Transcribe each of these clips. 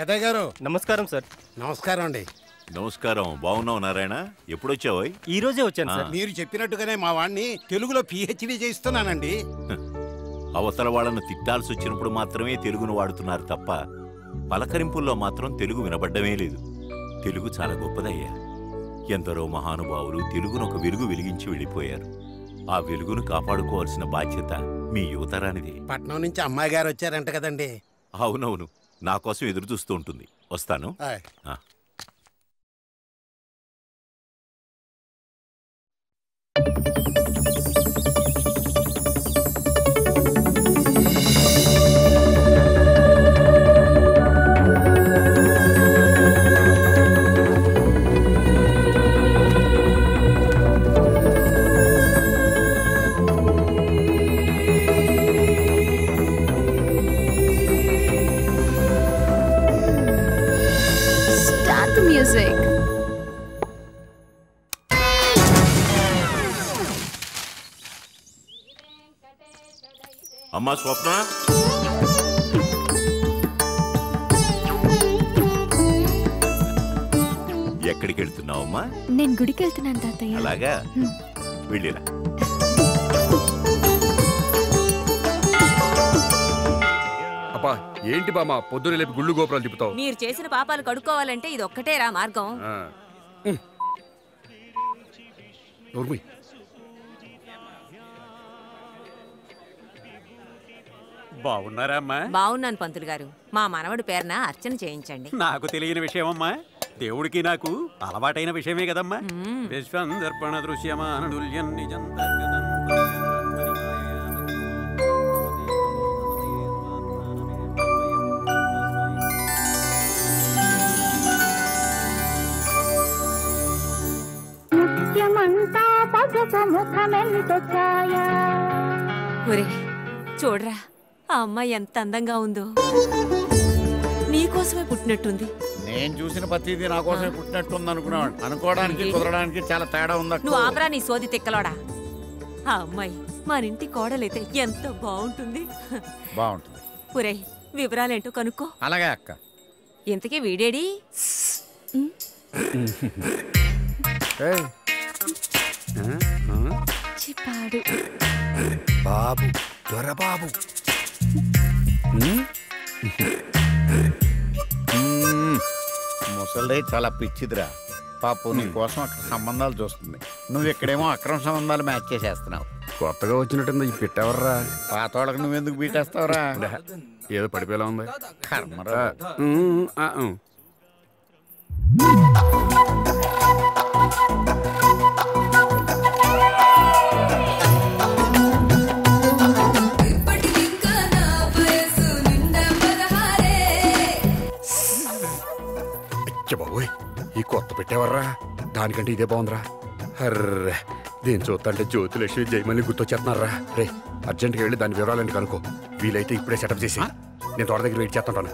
పెద్దయ్య గారు. నమస్కారం సార్. నమస్కారం అండి. నమస్కారం. బాగున్నావు నారాయణ? ఎప్పుడొచ్చావు ఈ రోజే వచ్చాను సార్. మీరు చెప్పినట్టుగానే మా వాడిని తెలుగులో పిహెచ్డి చేయిస్తున్నానండి. అవతల వాళ్ళను తిట్టాల్సి వచ్చినప్పుడు మాత్రమే తెలుగును వాడుతున్నారు తప్ప పలకరింపుల్లో మాత్రం తెలుగు వినబడ్డమే లేదు. తెలుగు చాలా గొప్పదయ్యా. ఎందరో మహానుభావులు తెలుగును ఒక వెలుగు వెలిగించి వెళ్ళిపోయారు. ఆ వెలుగును కాపాడుకోవాల్సిన బాధ్యత మీ యువతరానిదే. పట్నం నుంచి అమ్మాయి గారు వచ్చారంట కదండి. అవునవును. నా కోసం ఎదురు చూస్తూ ఉంటుంది. వస్తాను. Start the music. అమ్మా స్వప్న? ఎక్కడికి వెళ్తున్నావు అమ్మా నేను గుడికి వెళ్తున్నాను తాతయ్య. అలాగా? వెళ్ళిరా. ఏంటి బామ్మ పొద్దున లేపి గుళ్ళు గోపురాలు తిప్పుతావు? మీరు చేసిన పాపాలు కడుక్కోవాలంటే ఇది ఒక్కటేరా మార్గం. ఆ. ఉమ్. నోర్మయ్. బాగున్నారా అమ్మా? బాగున్నాను పంతులు గారు. మా మనవడి పేరున అర్చన చేయించండి. నాకు తెలియని విషయమమ్మా దేవుడికి నాకు అలవాటైన విషయమే కదమ్మా. విశ్వం దర్పణ దృశ్యమానుల్యం నిజం ఒరే చూడరా ఆ అమ్మాయి ఎంత అందంగా ఉందో. నీకోసమే పుట్టినట్టుంది. నేను చూసిన ప్రతిదీ నా కోసమే పుట్టినట్టుంది అనుకున్నాను అనుకోవడానికి కుదరడానికి చాలా తేడా ఉందక్క నువ్వు ఆపరా నీ సోది తిక్కలోడా? ఆ అమ్మాయి మనింటి కోడలైతే ఎంత బాగుంటుంది. బాగుంటుంది. ఒరే వివరాలేంటో కనుక్కో. అలాగే అక్క. ఇంతకీ వీడేడి? చిపాడు. బాబు దొరబాబు. ముసలి చాలా పిచ్చిదిరా. పాపు నీ కోసం అక్కడ సంబంధాలు చూస్తుంది. నువ్వు ఇక్కడేమో అక్రమ సంబంధాలు మ్యాచ్ చేసేస్తున్నావు. కొత్తగా వచ్చినట్టుంది ఈ పెట్టెవర్రా పాత వాళ్ళకి నువ్వెందుకు బీటేస్తావురా? ఏదో పడిపోయేలా ఉంది. కర్మరా. పెట్టేవర్రా దానికంటే ఇదే బాగుందిరా. అర్రే దీని చూస్తుంటే జ్యోతిలక్ష్మి జయమల్ని గుర్తొచ్చేస్తున్నారా రే అర్జెంట్గా వెళ్ళి దాని వివరాలంటే కనుకో వీలైతే ఇప్పుడే సెటప్ చేసి నేను తోట దగ్గర వెయిట్ చేస్తుంటాను.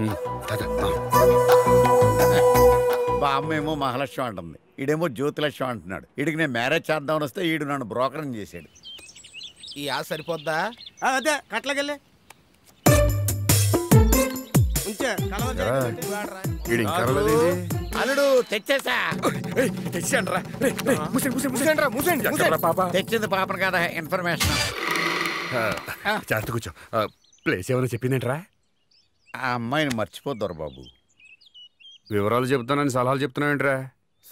ఉమ్, తాత, ఆ. బామ్మ ఏమో మహాలక్ష్మి అంటుంది. ఈడేమో జ్యోతిలక్ష్మి అంటున్నాడు. ఈడికి నేను మ్యారేజ్ చేద్దామని వస్తే ఈడు నన్ను బ్రోకరం చేశాడు. ఈ ఆశ సరిపోద్దా? అదే కట్లకెళ్ళి ఉంచే కలవ అల్లుడు తెచ్చేసా. రా. ఎక్కడ్రా పాప? తెచ్చింది పాపను కదా ఇన్ఫర్మేషన్ జాగ్రత్త కూర్చో. ప్లేస్ ఏమైనా చెప్పిందేంట్రా? ఆ అమ్మాయిని మర్చిపోద్దరు బాబు. వివరాలు చెప్తానని సలహాలు చెప్తున్నావేంట్రా?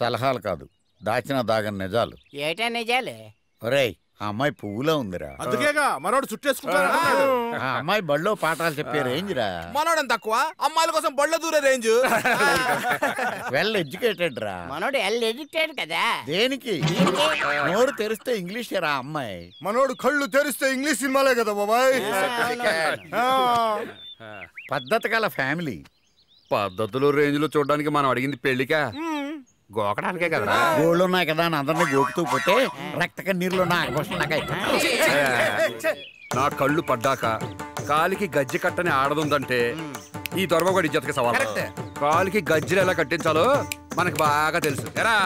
సలహాలు కాదు దాచిన దాగని నిజాలు. ఏటా నిజాలే? ఒరేయ్ ఆ అమ్మాయి పువ్వులా ఉందిరా. అందుకేగా మనోడు చుట్టేసుకుంటాడు ఆ. అమ్మాయి బడిలో పాఠాలు చెప్పే రేంజ్ రా మనోడు తక్కువ అమ్మాయిల కోసం బళ్ళ దూరే రేంజ్. వెల్ ఎడ్యుకేటెడ్ రా మనోడు ఎల్ ఎడ్యుకేటెడ్ కదా. దేనికి? నోరు తెరిస్తే ఇంగ్లీష్ రా అమ్మాయి. మనోడు కళ్ళు తెరిస్తే ఇంగ్లీష్ సినిమాలే కదా బాబాయ్. పద్ధతి గల ఫ్యామిలీ. పద్ధతులు రేంజ్లు చూడడానికి మనం అడిగింది పెళ్ళికా గోకడానికే కదరా గోళ్ళు ఉన్నాయి కదా అని అందరినీ గోకుతూ పోతే రక్త కన్నీరులో నా ఆకర్షణ కళ్ళు పడ్డాక కాలికి గజ్జి కట్టని ఆడదుందంటే ఈ దొరబగడి ఇజ్జతకి సవాల్. కాలికి గజ్జలు ఎలా కట్టించాలో మనకు బాగా తెలుసు. ఎరా.